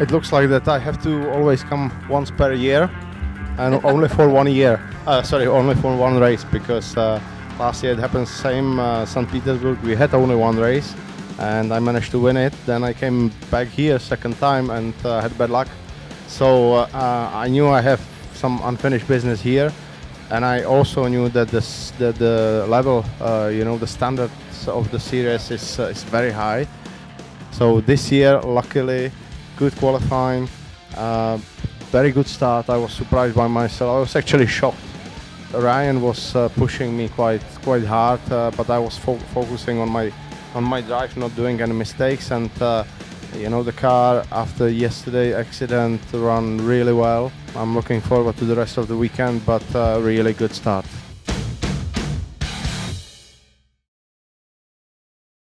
it looks like that I have to always come once per year, and only for one year. Uh, sorry, only for one race because uh, last year it happened same. Uh, St. Petersburg, we had only one race, and I managed to win it. Then I came back here second time and uh, had bad luck. So uh, I knew I have some unfinished business here, and I also knew that this, that the level, uh, you know, the standards of the series is uh, is very high. So this year, luckily, good qualifying, uh, very good start. I was surprised by myself. I was actually shocked. Ryan was uh, pushing me quite quite hard, uh, but I was fo- focusing on my on my drive, not doing any mistakes, and uh, you know the car after yesterday accident run really well. I'm looking forward to the rest of the weekend, but uh, really good start.